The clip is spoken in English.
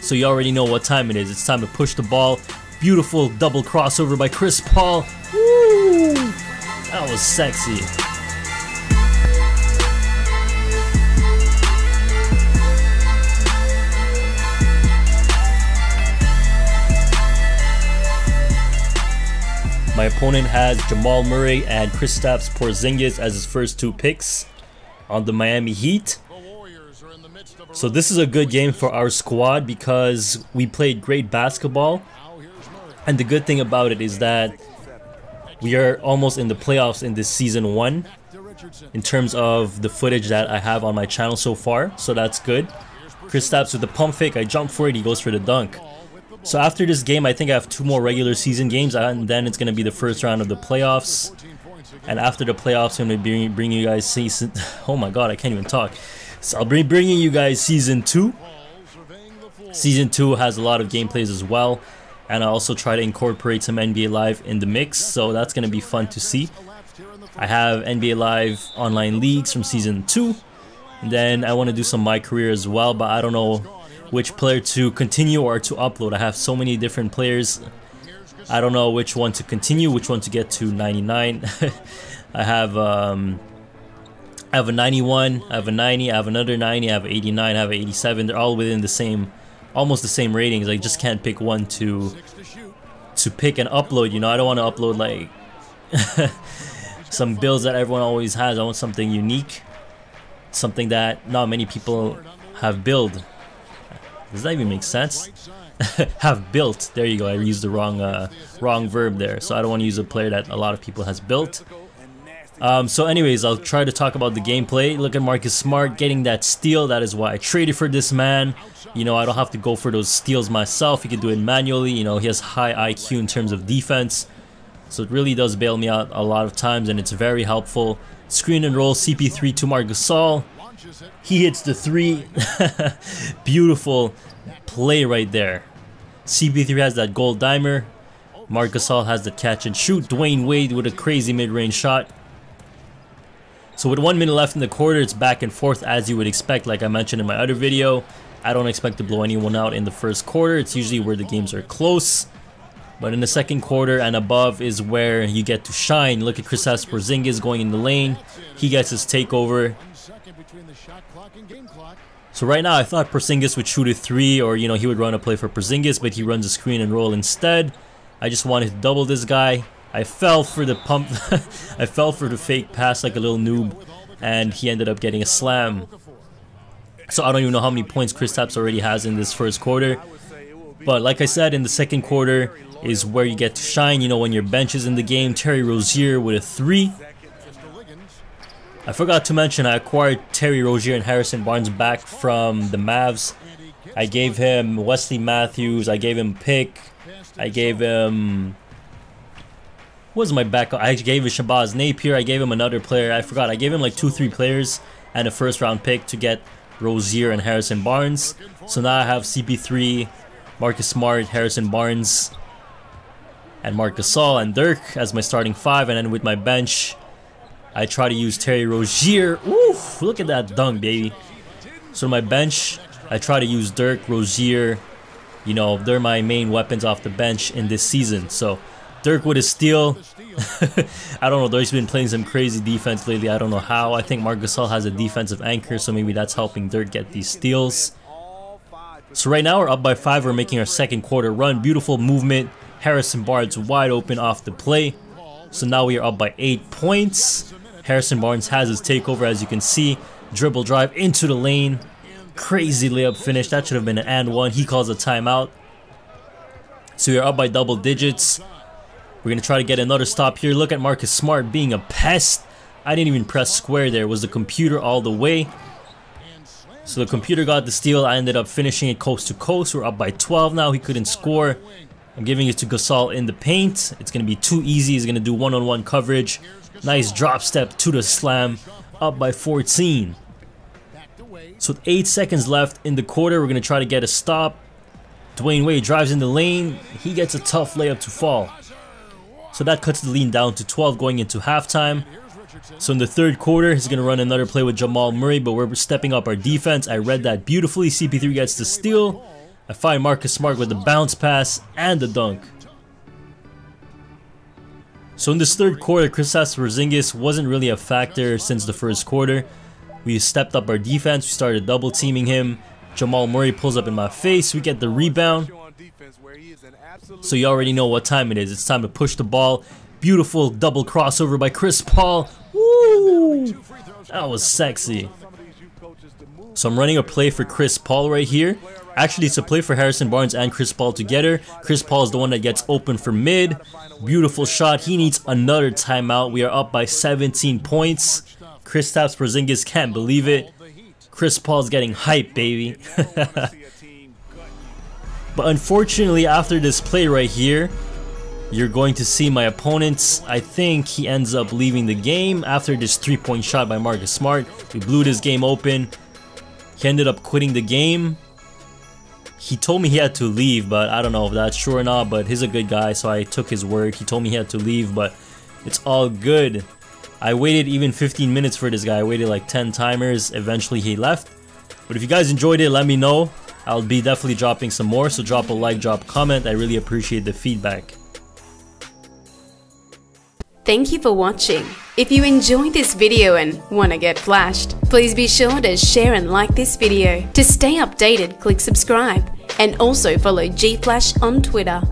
So you already know what time it is. It's time to push the ball. Beautiful double crossover by Chris Paul. Woo! That was sexy. My opponent has Jamal Murray and Kristaps Porzingis as his first two picks on the Miami Heat. So this is a good game for our squad because we played great basketball. And the good thing about it is that we are almost in the playoffs in this season one in terms of the footage that I have on my channel so far. So that's good. Chris Kristaps with the pump fake, I jump for it, he goes for the dunk. So after this game, I think I have two more regular season games, and then it's going to be the first round of the playoffs. And after the playoffs, I'm going to be bringing you guys season... Oh my god, I can't even talk. So I'll be bringing you guys season 2. Season 2 has a lot of gameplays as well. And I also try to incorporate some NBA Live in the mix, so that's going to be fun to see. I have NBA Live online leagues from season 2. And then I want to do some my career as well, but I don't know which player to continue or to upload. I have so many different players. I don't know which one to continue, which one to get to 99. I have um, I have a 91, I have a 90, I have another 90, I have an 89, I have an 87. They're all within the same, almost the same ratings. I just can't pick one to to pick and upload. You know, I don't want to upload like some builds that everyone always has. I want something unique, something that not many people have built. Does that even make sense? have built. There you go. I used the wrong uh, wrong verb there. So I don't want to use a player that a lot of people has built. Um, so anyways, I'll try to talk about the gameplay. Look at Marcus Smart getting that steal. That is why I traded for this man. You know, I don't have to go for those steals myself. He can do it manually. You know, he has high IQ in terms of defense. So it really does bail me out a lot of times and it's very helpful. Screen and roll CP3 to Marc Gasol. He hits the three. Beautiful play right there. CP3 has that gold dimer. Marc Gasol has the catch and shoot. Dwyane Wade with a crazy mid-range shot. So with one minute left in the quarter, it's back and forth as you would expect, like I mentioned in my other video. I don't expect to blow anyone out in the first quarter. It's usually where the games are close. But in the second quarter and above is where you get to shine. Look at Kristaps Porzingis going in the lane. He gets his takeover. So right now I thought Porzingis would shoot a three or you know he would run a play for Porzingis but he runs a screen and roll instead. I just wanted to double this guy. I fell for the pump I fell for the fake pass like a little noob and he ended up getting a slam. So I don't even know how many points Kristaps already has in this first quarter. But like I said in the second quarter is where you get to shine, you know when your bench is in the game. Terry Rozier with a three. I forgot to mention I acquired Terry Rozier and Harrison Barnes back from the Mavs. I gave him Wesley Matthews. I gave him pick. I gave him... Was my backup? I gave him Shabazz Napier. I gave him another player. I forgot. I gave him like two, three players and a first round pick to get Rozier and Harrison Barnes. So now I have CP3, Marcus Smart, Harrison Barnes, and Marc Gasol and Dirk as my starting five. And then with my bench, I try to use Terry Rozier. Oof, look at that dunk, baby. So my bench, I try to use Dirk, Rozier. You know, they're my main weapons off the bench in this season. So Dirk with a steal. I don't know, he's been playing some crazy defense lately. I don't know how. I think Marc Gasol has a defensive anchor, so maybe that's helping Dirk get these steals. So right now we're up by five. We're making our second quarter run. Beautiful movement. Harrison Barnes wide open off the play. So now we are up by eight points. Harrison Barnes has his takeover as you can see. Dribble drive into the lane. Crazy layup finish. That should have been an and one. He calls a timeout. So we're up by double digits. We're going to try to get another stop here. Look at Marcus Smart being a pest. I didn't even press square there. It was the computer all the way. So the computer got the steal. I ended up finishing it coast to coast. We're up by 12 now. He couldn't score. I'm giving it to Gasol in the paint. It's going to be too easy. He's going to do one-on-one -on -one coverage. Nice drop step to the slam, up by 14. So with 8 seconds left in the quarter, we're going to try to get a stop. Dwyane Wade drives in the lane. He gets a tough layup to fall. So that cuts the lead down to 12 going into halftime. So in the third quarter, he's going to run another play with Jamal Murray, but we're stepping up our defense. I read that beautifully. CP3 gets the steal. I find Marcus Smart with the bounce pass and the dunk. So in this third quarter, Kristaps Porzingis wasn't really a factor since the first quarter. We stepped up our defense, we started double teaming him. Jamal Murray pulls up in my face, we get the rebound. So you already know what time it is. It's time to push the ball. Beautiful double crossover by Chris Paul. Woo! That was sexy. So I'm running a play for Chris Paul right here. Actually, it's a play for Harrison Barnes and Chris Paul together. Chris Paul is the one that gets open for mid. Beautiful shot. He needs another timeout. We are up by 17 points. Chris Kristaps Porzingis can't believe it. Chris Paul's getting hype, baby. but unfortunately, after this play right here, you're going to see my opponents. I think he ends up leaving the game after this three-point shot by Marcus Smart. We blew this game open. He ended up quitting the game. He told me he had to leave, but I don't know if that's true or not, but he's a good guy, so I took his word. He told me he had to leave, but it's all good. I waited even 15 minutes for this guy. I waited like 10 timers. Eventually he left. But if you guys enjoyed it, let me know. I'll be definitely dropping some more, so drop a like, drop a comment. I really appreciate the feedback. Thank you for watching. If you enjoyed this video and want to get flashed, please be sure to share and like this video. To stay updated, click subscribe and also follow GFlash on Twitter.